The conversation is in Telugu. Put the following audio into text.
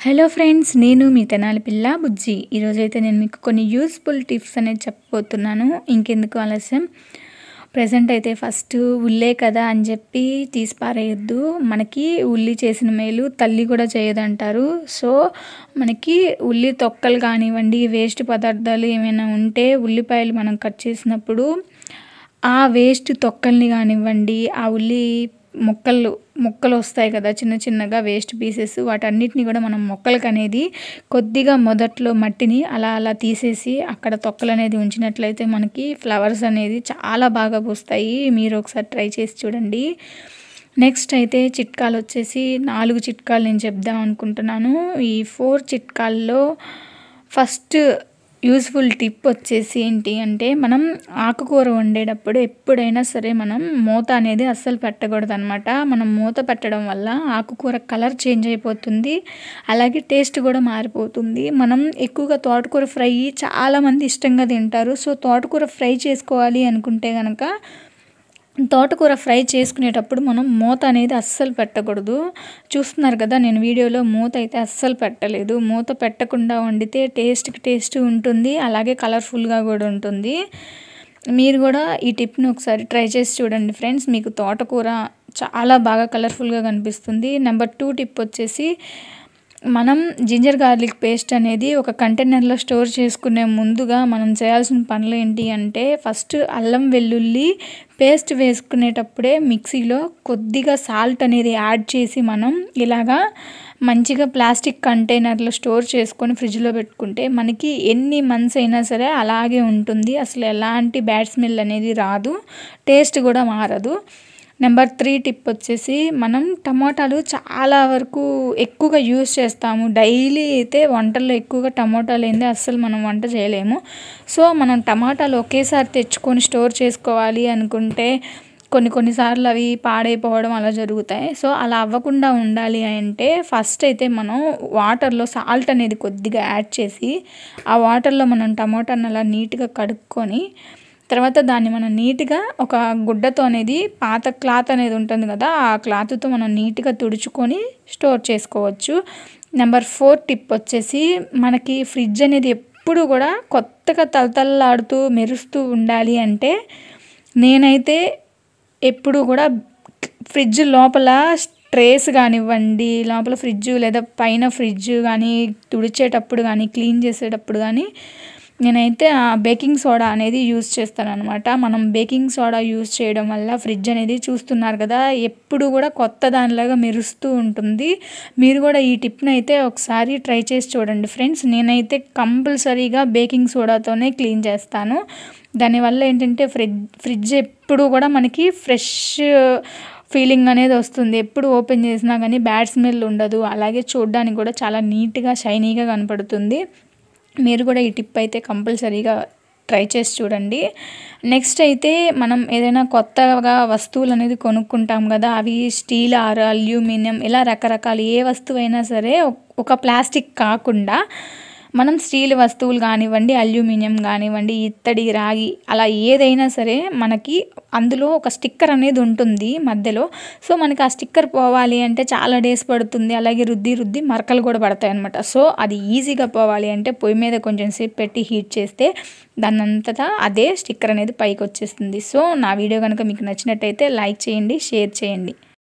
హలో ఫ్రెండ్స్ నేను మీ తెనాలి పిల్ల బుజ్జి ఈరోజైతే నేను మీకు కొన్ని యూస్ఫుల్ టిప్స్ అనేది చెప్పబోతున్నాను. ఇంకెందుకు ఆలస్యం? ప్రజెంట్ అయితే ఫస్ట్ ఉల్లే కదా అని చెప్పి తీసి పారేయద్దు. మనకి ఉల్లి చేసిన మేలు తల్లి కూడా చేయదంటారు. సో మనకి ఉల్లి తొక్కలు కానివ్వండి వేస్ట్ పదార్థాలు ఏమైనా ఉంటే ఉల్లిపాయలు మనం కట్ చేసినప్పుడు ఆ వేస్ట్ తొక్కల్ని కానివ్వండి ఆ ఉల్లి మొక్కలు మొక్కలు వస్తాయి కదా చిన్న చిన్నగా వేస్ట్ పీసెస్ వాటన్నిటిని కూడా మనం మొక్కలకు అనేది కొద్దిగా మొదట్లో మట్టిని అలా అలా తీసేసి అక్కడ తొక్కలు అనేది ఉంచినట్లయితే మనకి ఫ్లవర్స్ అనేది చాలా బాగా పూస్తాయి. మీరు ఒకసారి ట్రై చేసి చూడండి. నెక్స్ట్ అయితే చిట్కాలు వచ్చేసి నాలుగు చిట్కాలు నేను చెప్దాం అనుకుంటున్నాను. ఈ ఫోర్ చిట్కాల్లో ఫస్ట్ యూస్ఫుల్ టిప్ వచ్చేసి ఏంటి అంటే మనం ఆకుకూర వండేటప్పుడు ఎప్పుడైనా సరే మనం మూత అనేది అస్సలు పెట్టకూడదు అనమాట మనం మూత పెట్టడం వల్ల ఆకుకూర కలర్ చేంజ్ అయిపోతుంది అలాగే టేస్ట్ కూడా మారిపోతుంది. మనం ఎక్కువగా తోటకూర ఫ్రై చాలామంది ఇష్టంగా తింటారు. సో తోటకూర ఫ్రై చేసుకోవాలి అనుకుంటే కనుక తోటకూర ఫ్రై చేసుకునేటప్పుడు మనం మూత అనేది అస్సలు పెట్టకూడదు. చూస్తున్నారు కదా నేను వీడియోలో మూత అయితే అస్సలు పెట్టలేదు. మూత పెట్టకుండా వండితే టేస్ట్కి టేస్ట్ ఉంటుంది అలాగే కలర్ఫుల్గా కూడా ఉంటుంది. మీరు కూడా ఈ టిప్ని ఒకసారి ట్రై చేసి చూడండి ఫ్రెండ్స్. మీకు తోటకూర చాలా బాగా కలర్ఫుల్గా కనిపిస్తుంది. నెంబర్ టూ టిప్ వచ్చేసి మనం జింజర్ గార్లిక్ పేస్ట్ అనేది ఒక కంటైనర్లో స్టోర్ చేసుకునే ముందుగా మనం చేయాల్సిన పనులు ఏంటి అంటే ఫస్ట్ అల్లం వెల్లుల్లి పేస్ట్ వేసుకునేటప్పుడే మిక్సీలో కొద్దిగా సాల్ట్ అనేది యాడ్ చేసి మనం ఇలాగా మంచిగా ప్లాస్టిక్ కంటైనర్లో స్టోర్ చేసుకొని ఫ్రిడ్జ్లో పెట్టుకుంటే మనకి ఎన్ని మంత్స్ అయినా సరే అలాగే ఉంటుంది. అసలు ఎలాంటి బ్యాడ్ స్మెల్ అనేది రాదు. టేస్ట్ కూడా మారదు. నెంబర్ త్రీ టిప్ వచ్చేసి మనం టమాటాలు చాలా వరకు ఎక్కువగా యూస్ చేస్తాము. డైలీ అయితే వంటల్లో ఎక్కువగా టమాటాలు ఏంది అస్సలు మనం వంట చేయలేము. సో మనం టమాటాలు ఒకేసారి తెచ్చుకొని స్టోర్ చేసుకోవాలి అనుకుంటే కొన్ని కొన్నిసార్లు అవి పాడైపోవడం అలా జరుగుతాయి. సో అలా అవ్వకుండా ఉండాలి అంటే ఫస్ట్ అయితే మనం వాటర్లో సాల్ట్ అనేది కొద్దిగా యాడ్ చేసి ఆ వాటర్లో మనం టమాటాను అలా నీట్గా కడుక్కొని తర్వాత దాన్ని మనం నీట్గా ఒక గుడ్డతో అనేది పాత క్లాత్ అనేది ఉంటుంది కదా ఆ క్లాత్తో మనం నీట్గా తుడుచుకొని స్టోర్ చేసుకోవచ్చు. నెంబర్ ఫోర్ టిప్ వచ్చేసి మనకి ఫ్రిడ్జ్ అనేది ఎప్పుడు కూడా కొత్తగా తలతల్లాడుతూ మెరుస్తూ ఉండాలి అంటే నేనైతే ఎప్పుడు కూడా ఫ్రిడ్జ్ లోపల ట్రేస్ కానివ్వండి లోపల ఫ్రిడ్జ్ లేదా పైన ఫ్రిడ్జ్ కానీ తుడిచేటప్పుడు కానీ క్లీన్ చేసేటప్పుడు కానీ నేనైతే ఆ బేకింగ్ సోడా అనేది యూస్ చేస్తాను అనమాట మనం బేకింగ్ సోడా యూస్ చేయడం వల్ల ఫ్రిడ్జ్ అనేది చూస్తున్నారు కదా ఎప్పుడు కూడా కొత్త దానిలాగా మెరుస్తూ ఉంటుంది. మీరు కూడా ఈ టిప్ని అయితే ఒకసారి ట్రై చేసి చూడండి ఫ్రెండ్స్. నేనైతే కంపల్సరీగా బేకింగ్ సోడాతోనే క్లీన్ చేస్తాను. దానివల్ల ఏంటంటే ఫ్రిడ్జ్ ఫ్రిడ్జ్ ఎప్పుడు కూడా మనకి ఫ్రెష్ ఫీలింగ్ అనేది వస్తుంది. ఎప్పుడు ఓపెన్ చేసినా కానీ బ్యాడ్ స్మెల్ ఉండదు. అలాగే చూడడానికి కూడా చాలా నీట్గా షైనీగా కనపడుతుంది. మీరు కూడా ఈ టిప్ అయితే కంపల్సరీగా ట్రై చేసి చూడండి. నెక్స్ట్ అయితే మనం ఏదైనా కొత్తగా వస్తువులు అనేది కొనుక్కుంటాం కదా అవి స్టీల్ ఆర్ అల్యూమినియం ఇలా రకరకాలు ఏ వస్తువు అయినా సరే ఒక ప్లాస్టిక్ కాకుండా మనం స్టీల్ వస్తువులు కానివ్వండి అల్యూమినియం కానివ్వండి ఇత్తడి రాగి అలా ఏదైనా సరే మనకి అందులో ఒక స్టిక్కర్ అనేది ఉంటుంది మధ్యలో. సో మనకి ఆ స్టిక్కర్ పోవాలి అంటే చాలా డేస్ పడుతుంది. అలాగే రుద్ది రుద్ది మరకలు కూడా పడతాయి అనమాట సో అది ఈజీగా పోవాలి అంటే పొయ్యి మీద కొంచెం సేపు పెట్టి హీట్ చేస్తే దాని అంతటా అదే స్టిక్కర్ అనేది పైకి వచ్చేస్తుంది. సో నా వీడియో కనుక మీకు నచ్చినట్టయితే లైక్ చేయండి షేర్ చేయండి.